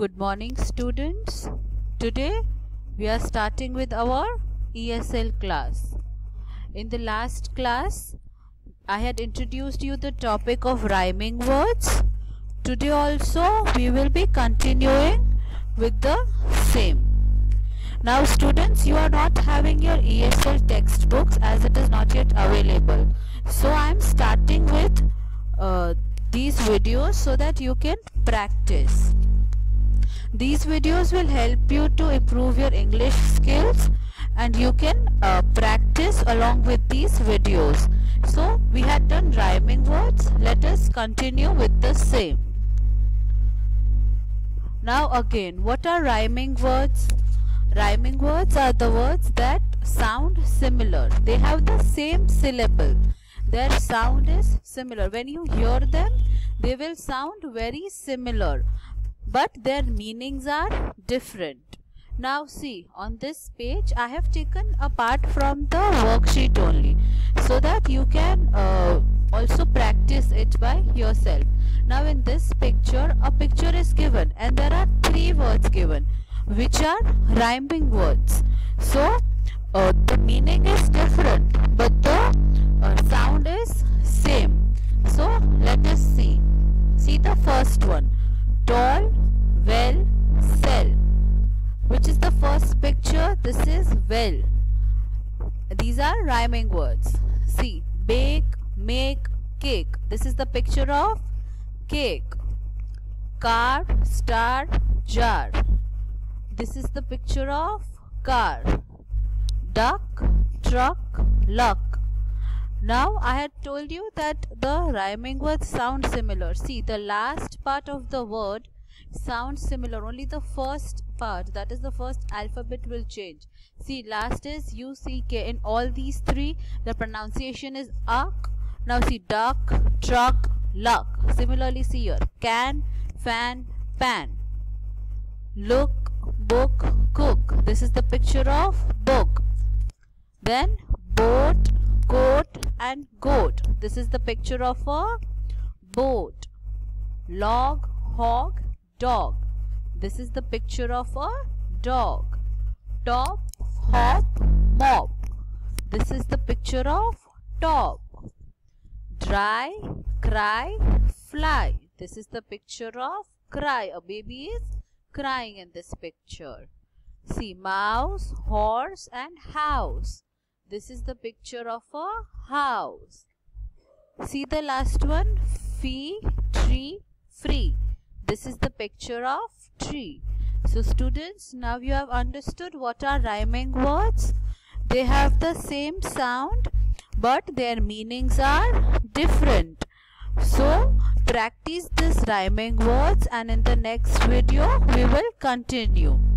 Good morning students. Today we are starting with our ESL class. In the last class I had introduced you the topic of rhyming words. Today also we will be continuing with the same. Now students you are not having your ESL textbooks as it is not yet available. So I am starting with uh, these videos so that you can practice. These videos will help you to improve your English skills and you can uh, practice along with these videos. So we had done rhyming words. Let us continue with the same. Now again, what are rhyming words? Rhyming words are the words that sound similar. They have the same syllable. Their sound is similar. When you hear them, they will sound very similar but their meanings are different. Now see on this page I have taken a part from the worksheet only so that you can uh, also practice it by yourself. Now in this picture a picture is given and there are three words given which are rhyming words. So uh, the meaning is different but the uh, sound is same. So let us see. See the first one Which is the first picture? This is well. These are rhyming words. See, bake, make, cake. This is the picture of cake. Car, star, jar. This is the picture of car. Duck, truck, luck. Now I had told you that the rhyming words sound similar. See the last part of the word sounds similar. Only the first part that is the first alphabet will change. See last is UCK. In all these three the pronunciation is uck. Now see duck, truck, luck. Similarly see here can, fan, pan. Look, book, cook. This is the picture of book. Then boat, coat and goat. This is the picture of a boat. Log, hog, dog. This is the picture of a dog. Top, hop, mop. This is the picture of top. Dry, cry, fly. This is the picture of cry. A baby is crying in this picture. See mouse, horse and house. This is the picture of a house. See the last one? Fee, tree, free. This is the picture of tree. So students, now you have understood what are rhyming words. They have the same sound but their meanings are different. So practice this rhyming words and in the next video we will continue.